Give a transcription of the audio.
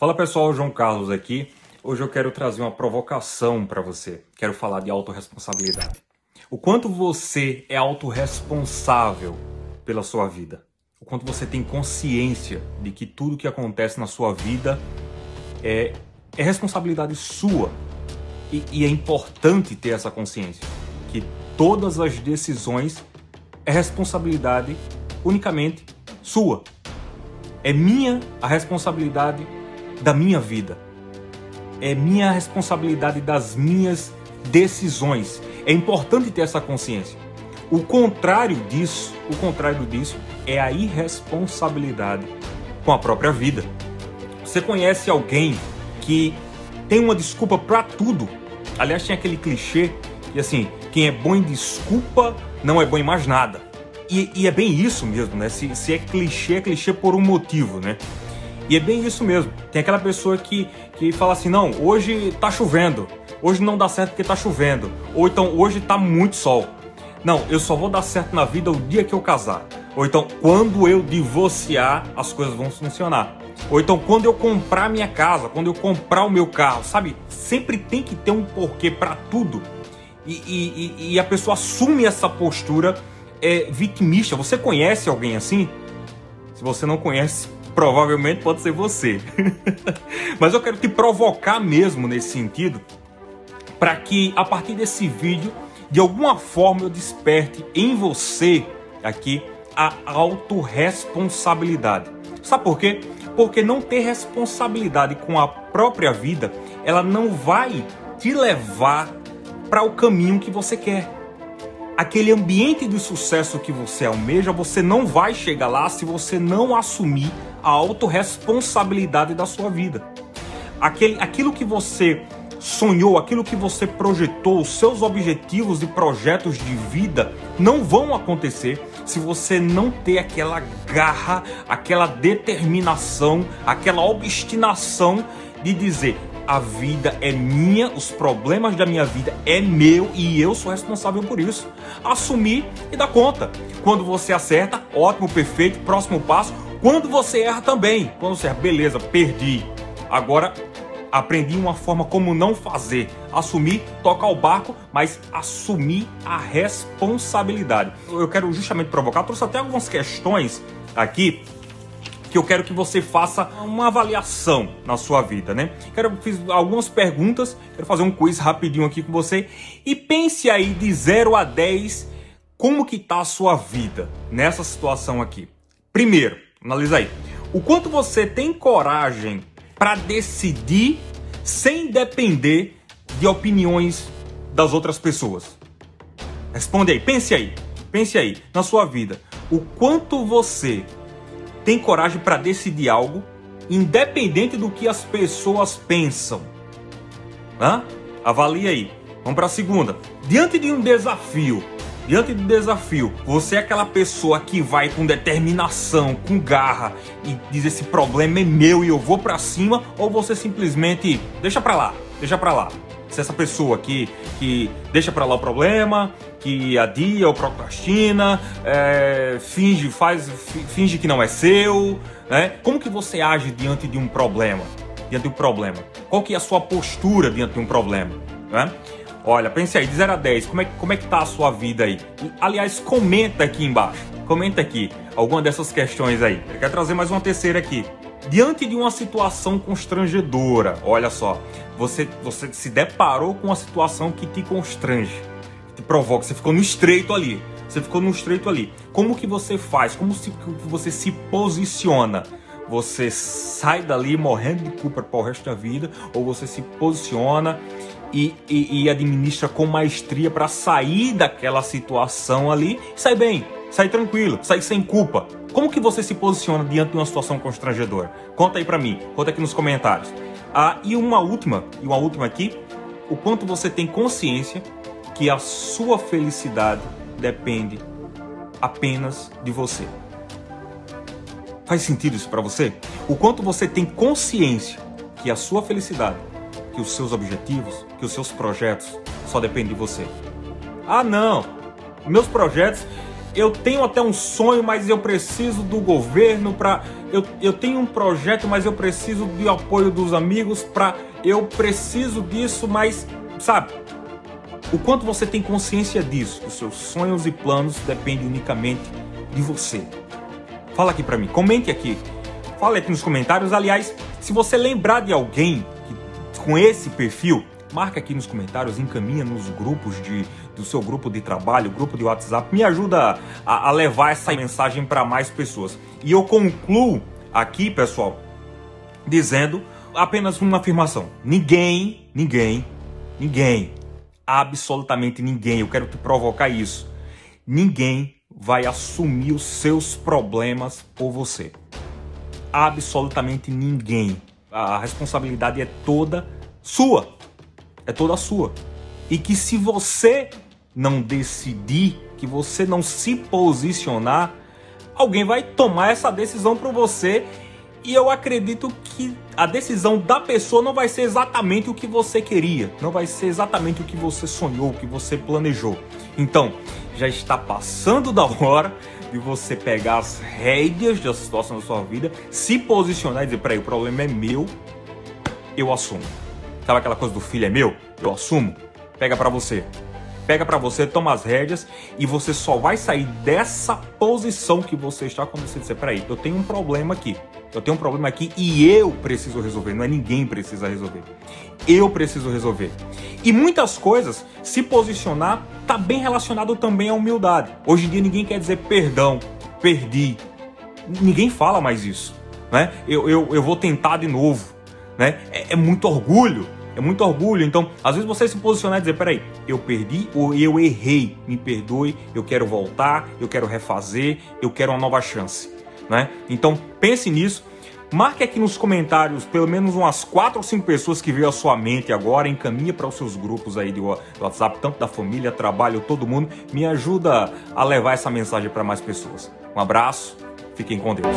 Fala pessoal, João Carlos aqui. Hoje eu quero trazer uma provocação para você. Quero falar de autorresponsabilidade. O quanto você é autorresponsável pela sua vida. O quanto você tem consciência de que tudo que acontece na sua vida é, é responsabilidade sua. E, e é importante ter essa consciência. Que todas as decisões é responsabilidade unicamente sua. É minha a responsabilidade da minha vida. É minha responsabilidade das minhas decisões. É importante ter essa consciência. O contrário disso, o contrário disso é a irresponsabilidade com a própria vida. Você conhece alguém que tem uma desculpa para tudo? Aliás, tinha aquele clichê que assim, quem é bom em desculpa não é bom em mais nada. E, e é bem isso mesmo, né? Se, se é clichê, é clichê por um motivo, né? E é bem isso mesmo. Tem aquela pessoa que, que fala assim: não, hoje tá chovendo, hoje não dá certo porque tá chovendo, ou então hoje tá muito sol. Não, eu só vou dar certo na vida o dia que eu casar. Ou então, quando eu divorciar, as coisas vão funcionar. Ou então, quando eu comprar minha casa, quando eu comprar o meu carro, sabe? Sempre tem que ter um porquê para tudo. E, e, e, a pessoa assume essa postura é, vitimista. Você conhece alguém assim? Se você não conhece, provavelmente pode ser você. Mas eu quero te provocar mesmo nesse sentido, para que a partir desse vídeo, de alguma forma eu desperte em você aqui a autorresponsabilidade. Sabe por quê? Porque não ter responsabilidade com a própria vida, ela não vai te levar para o caminho que você quer aquele ambiente de sucesso que você almeja, você não vai chegar lá se você não assumir a autorresponsabilidade da sua vida. Aquele, aquilo que você sonhou, aquilo que você projetou, os seus objetivos e projetos de vida não vão acontecer se você não ter aquela garra, aquela determinação, aquela obstinação de dizer: a vida é minha, os problemas da minha vida é meu e eu sou responsável por isso. Assumir e dar conta. Quando você acerta, ótimo, perfeito, próximo passo. Quando você erra também. Quando você erra, beleza, perdi. Agora aprendi uma forma como não fazer. Assumir, tocar o barco, mas assumir a responsabilidade. Eu quero justamente provocar, trouxe até algumas questões aqui que eu quero que você faça uma avaliação na sua vida, né? Quero fiz algumas perguntas, quero fazer um quiz rapidinho aqui com você e pense aí de 0 a 10 como que tá a sua vida nessa situação aqui. Primeiro, analisa aí. O quanto você tem coragem para decidir sem depender de opiniões das outras pessoas? Responde aí, pense aí. Pense aí na sua vida. O quanto você tem coragem para decidir algo, independente do que as pessoas pensam. Hã? Avalie aí. Vamos para a segunda. Diante de um desafio, diante do desafio, você é aquela pessoa que vai com determinação, com garra e diz esse problema é meu e eu vou para cima, ou você simplesmente deixa para lá, deixa para lá se essa pessoa que, que deixa para lá o problema, que adia ou procrastina, é, finge, faz, finge que não é seu, né? Como que você age diante de um problema? Diante de um problema? Qual que é a sua postura diante de um problema? Né? Olha, pense aí, de 0 a 10, como é, como é que tá a sua vida aí? aliás, comenta aqui embaixo, comenta aqui alguma dessas questões aí. Eu quero trazer mais uma terceira aqui. Diante de uma situação constrangedora, olha só, você, você se deparou com uma situação que te constrange, que te provoca, você ficou no estreito ali, você ficou no estreito ali. Como que você faz? Como se, você se posiciona? Você sai dali morrendo de culpa para o resto da vida, ou você se posiciona e, e, e administra com maestria para sair daquela situação ali e sair bem, sair tranquilo, sair sem culpa. Como que você se posiciona diante de uma situação constrangedora? Conta aí para mim, conta aqui nos comentários. Ah, e uma última, e uma última aqui, o quanto você tem consciência que a sua felicidade depende apenas de você. Faz sentido isso para você? O quanto você tem consciência que a sua felicidade, que os seus objetivos, que os seus projetos só dependem de você. Ah, não. Meus projetos eu tenho até um sonho, mas eu preciso do governo para eu, eu tenho um projeto, mas eu preciso de apoio dos amigos para eu preciso disso, mas sabe? O quanto você tem consciência disso, os seus sonhos e planos dependem unicamente de você. Fala aqui para mim, comente aqui. Fala aqui nos comentários. Aliás, se você lembrar de alguém que, com esse perfil, marca aqui nos comentários, encaminha nos grupos de, do seu grupo de trabalho, grupo de WhatsApp, me ajuda a, a levar essa mensagem para mais pessoas. E eu concluo aqui, pessoal, dizendo apenas uma afirmação: ninguém, ninguém, ninguém absolutamente ninguém. Eu quero te provocar isso. Ninguém vai assumir os seus problemas por você. Absolutamente ninguém. A responsabilidade é toda sua. É toda sua. E que se você não decidir, que você não se posicionar, alguém vai tomar essa decisão por você e eu acredito que a decisão da pessoa não vai ser exatamente o que você queria, não vai ser exatamente o que você sonhou, o que você planejou. Então, já está passando da hora de você pegar as rédeas da situação da sua vida, se posicionar e dizer: peraí, o problema é meu, eu assumo. Sabe aquela coisa do filho é meu? Eu assumo. Pega para você pega para você, toma as rédeas e você só vai sair dessa posição que você está quando você disser, peraí, eu tenho um problema aqui. Eu tenho um problema aqui e eu preciso resolver, não é ninguém precisa resolver. Eu preciso resolver. E muitas coisas, se posicionar, tá bem relacionado também à humildade. Hoje em dia ninguém quer dizer perdão, perdi. Ninguém fala mais isso. Né? Eu, eu, eu vou tentar de novo. Né? É, é muito orgulho é muito orgulho. Então, às vezes você se posicionar e dizer: peraí, eu perdi ou eu errei, me perdoe, eu quero voltar, eu quero refazer, eu quero uma nova chance. Né? Então, pense nisso. Marque aqui nos comentários pelo menos umas 4 ou 5 pessoas que veio à sua mente agora, encaminha para os seus grupos aí do WhatsApp, tanto da família, trabalho, todo mundo. Me ajuda a levar essa mensagem para mais pessoas. Um abraço, fiquem com Deus.